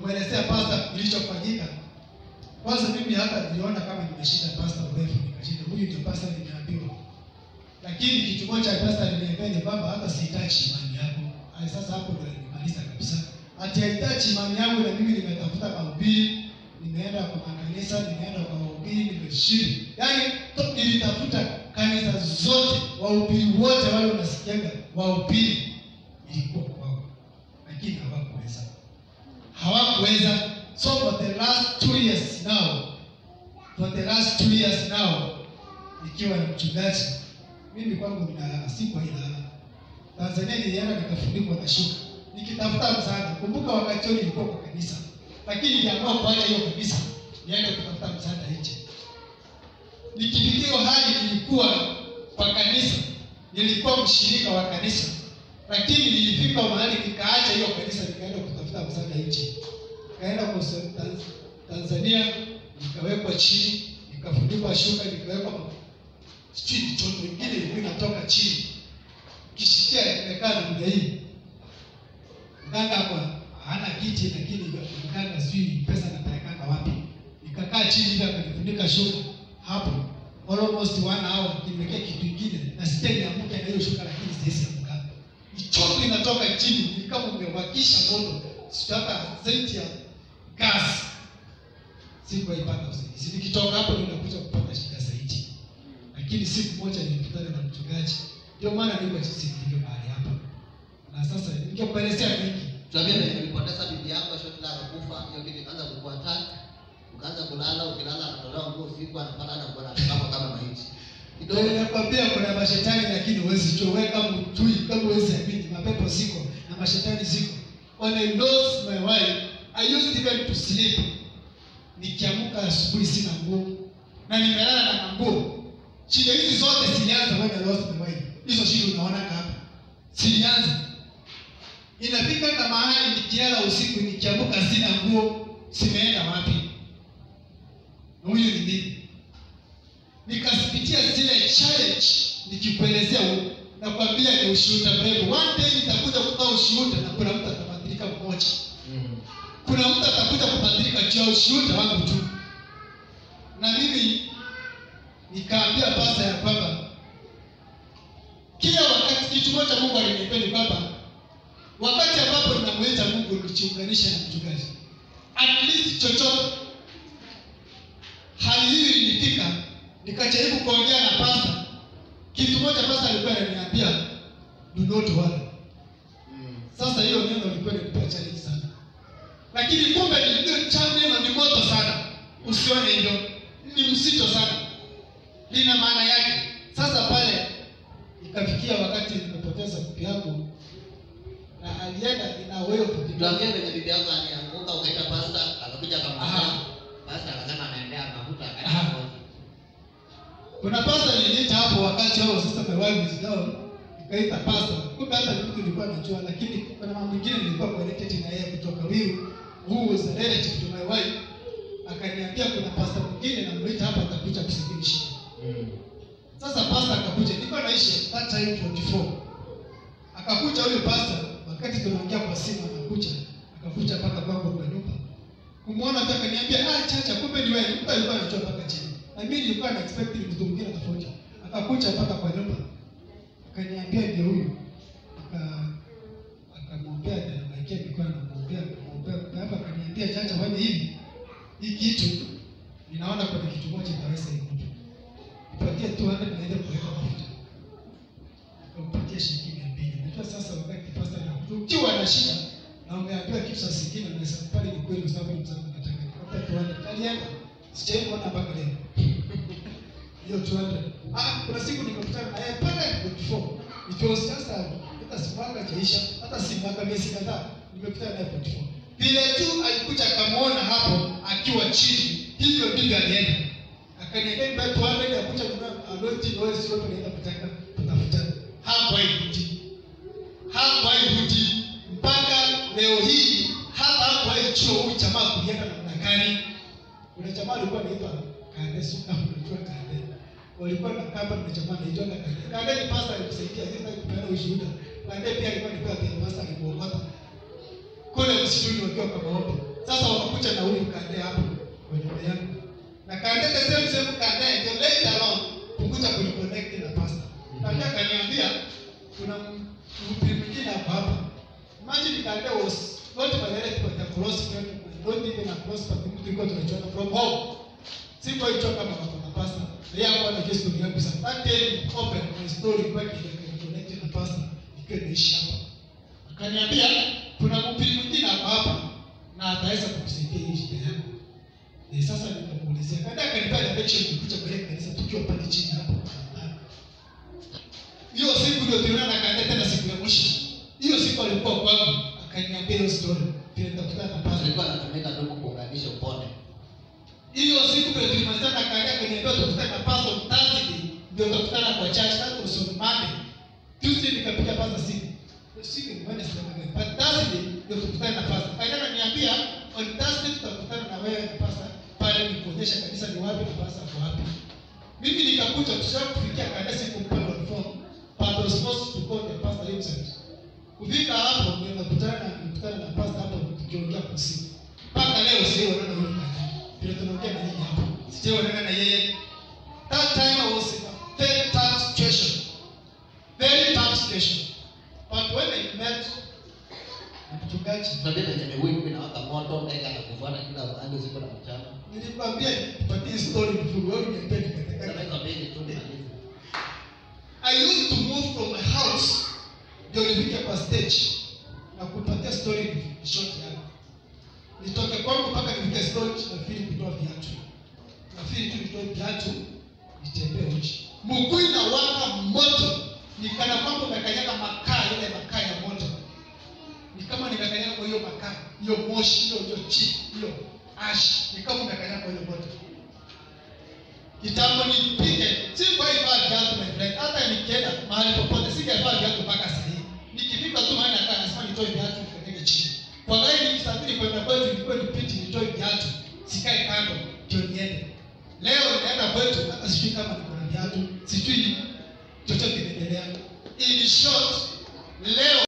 kumwelezea pasta kilichofanyika. Kwanza mimi hata niliona kama nimeshinda pasta urefu, nikashinda huyu ndio pasta nimeambiwa. Lakini kitu moja pasta aliniambia ni kwamba hata sihitaji imani yako. Ai, sasa hapo ndio nimaliza kabisa. Ati hahitaji imani yangu na mimi nimetafuta mahubiri, nimeenda kwa makanisa, nimeenda kwa wahubiri, nimeshiri, Yaani nilitafuta kanisa zote, wahubiri wote wale unasikiaga wahubiri ilikuwa hawakuweza. So for the last two years now, for the last two years now, nikiwa na mchungaji, mimi kwangu nina sikwa ila Tanzania nilienda nikafunikwa na shuka nikitafuta msaada. Kumbuka wakati huo nilikuwa kwa kanisa, lakini niliamua kuacha hiyo kabisa, niende kutafuta msaada nje. Nikifikia hali, nilikuwa kwa kanisa, nilikuwa mshirika wa kanisa, lakini nilifika mahali nikaacha hiyo kanisa, nikaenda kutafuta msaada nje. Nikaenda kwa Tanzania, nikawekwa chini, nikafunikwa shuka, nikawekwa sijui ni nyingine ilikuwa inatoka chini kishikia nimekaa namna hii. Mganga kwa hana kiti, lakini mganga sijui pesa napelekanga wapi. Nikakaa chini hivi akanifunika shuka hapo almost one hour, kimekea kitu kingine na sitaki amke na hiyo shuka, lakini siwezi amka. Choto inatoka chini, ni kama umewakisha moto, sitaka senti ya gas. Sikuwaipata usaidizi. Nikitoka hapo ninakuja kupata shida zaidi lakini siku moja nilikutana na mchungaji, ndio maana niko sisi ndio mahali hapa. Na sasa ningekuelezea mengi, Tuambie na nilipoteza bibi yangu, shoti akakufa, hiyo kitu ikaanza kukuata, ukaanza kulala, ukilala anatolewa nguo usiku anapanda anakuwa anatoka kama maiti. ndio Kidogo ninakwambia kuna mashetani, lakini huwezi jua wewe kama mtui, kama huwezi amini, mapepo ziko na mashetani ziko. When I my wife, I used even to sleep. Nikiamka asubuhi sina nguo na nimelala na nguo. Shida hizi zote zilianza when I lost my wife. Hizo shida unaona hapa zilianza inafika na mahali nikilala usiku nikiamka sina nguo, simeenda wapi? Na huyu ni mimi. Nikasipitia zile challenge nikikuelezea huko, nakwambia ni ushuhuda mrefu. One day nitakuja kutoa ushuhuda na kuna mtu atabadilika mmoja, Mm. Kuna mtu atakuja kubadilika cheo shuhuda wangu tu. Na mimi nikaambia pasa ya kwamba kila wakati, kitu moja Mungu aliniambia ni kwamba wakati ambapo ninamwita Mungu nikiunganisha na mchungaji, at least chochote. Hali hii ilinifika, nikajaribu kuongea na pasta. Kitu moja pasta alikuwa ananiambia do not worry. Mm. Sasa hiyo neno ilikuwa linipea challenge sana, lakini kumbe ni cha neno ni moto sana. Usione hivyo, ni mzito sana, lina maana yake. Sasa pale ikafikia wakati nimepoteza bibi yangu na alienda ina wewe kutuambia kwenye bibi yako alianguka, ukaita pasta, akakuja kama akamwambia. Pasta akasema anaendea mafuta akaja. Kuna pasta niliita hapo wakati wao sasa the wife is down, nikaita pasta. Kumbe hata mtu nilikuwa najua, lakini kuna mambo mengine nilikuwa connected na yeye kutoka Wiru, was a relative to my wife. Akaniambia kuna pasta mwingine namwita hapa atakuja kusikilisha. Mm. Sasa pasta akakuja, nilikuwa naishi that time 44. Akakuja huyo pasta, wakati tunaongea kwa simu anakuja, akakuja mpaka kwangu kwa nyumba. Kumuona tu akaniambia, ah, chacha, kumbe ni wewe. Mtu alikuwa anajua mpaka chini. Na mimi nilikuwa na expect mtu mwingine tofauti. Akakuja mpaka kwa nyumba. Akaniambia ndio huyu. Aka akamwambia na maikia nilikuwa namwambia, Hii kitu ninaona kuna kitu moja itaweza hii Patia 200 naenda kuweka mafuta. Nikampatia shilingi mbili. Najua sasa wakati pasta na ukiwa na shida na umeambiwa kitu saa zingine na sasa pale ni kweli sababu ni mzangu nataka nikapatia 200. Kalienda Sijai kuona mpaka leo. Hiyo 200. Ah, kuna siku nikakutana na yeye pale 44. It was just hata simwaka chaisha, hata simwaka miezi kadhaa nimekutana naye 44. Vile tu alikuja akamwona hapo akiwa chini, hivyo ndivyo alienda. Akaniambia ya kuja kuna sio kutaka kutafuta. Hapo hapo mpaka leo hii hapa hapo haichuo huyu jamaa kulienda namna gani? Kuna jamaa alikuwa anaitwa Kande Suka unajua Kande walikuwa na kamba na jamaa anaitwa Kande Kande ni pastor alikusaidia. Sasa kupeana ushuhuda. Kande pia alikuwa ni pastor alimuongoza kule msituni wakiwa kwa maombi Sasa wakakucha na huyu kande hapo kwenye mbele yangu. Na kande the same same kande ndio later on kukuja kuniconnect na pastor. Kande akaniambia kuna mtu mwingine hapa hapa. Imagine kande was not direct but a close friend, don't even across but mtu tulikuwa tunajuana from home. Sikuwa hicho kama wako na pastor. Yeye hapo ana kesi ndio yangu sana. That day open my story kwa kile connect na pastor. Ikiwa naishi hapa. Akaniambia ataweza kukusaidia hii shida yako. Na sasa nikamuulizia. Baada ile direction kukuja kwa ile kanisa tukiwa pale chini hapo. Hiyo siku ndio tena na kanisa tena siku ya mwisho. Hiyo siku alikuwa kwangu akaniambia hiyo story. Pia nitakutana na pastor. Alikuwa anatumika ndugu kuunganisha upone. Hiyo siku ndio tulimaliza na kanisa akaniambia tukutane na pastor Thursday ndio tutakutana kwa church tangu usoni Monday. Tuesday nikapiga pastor simu. Siku ni Wednesday But Thursday ndio tukutane na pastor. Pale nikuonyesha kanisa ni wapi na pastor kwa wapi. Mimi nikakuta tushakufikia kanisa on phone. But was supposed to call the pastor himself. Kufika hapo ndio nakutana na nikutana na pastor hapo tukiongea kwa simu. Mpaka leo sio kanisa. Ndio tunaongea na yeye hapo. Sijaona na yeye. Anakufuata kila mahali usiku na mchana. nilikwambia patie story mzuri, wewe uniambie nikatakata. Naweza mbili tu nimalize. I used to move from my house ndio nifike kwa stage na kupatia story short yangu. Nitoke kwangu mpaka nifike stage na feel kutoa viatu. Na feel tu kutoa viatu nitembee uchi. Mguu inawaka moto nikana kwangu kwamba umekanyaga makaa ile makaa ya moto. Ni kama nimekanyaga kwa hiyo moshi, hiyo hiyo chi, hiyo ash, ni kama umekanyaga kwa hiyo moto. Kitambo nipige, sikuwahi vaa viatu my friend. Hata nikienda mahali popote singevaa viatu mpaka sasa hivi. Nikifika tu mahali nakaa nasema nitoe viatu nikanyage chini. Kwa gari nikisafiri kwenda kwetu ilikuwa nipiti nitoe viatu, sikae kando ndio niende. Leo naenda kwetu hata sijui kama niko na viatu, sijui chochote kinaendelea. In short, leo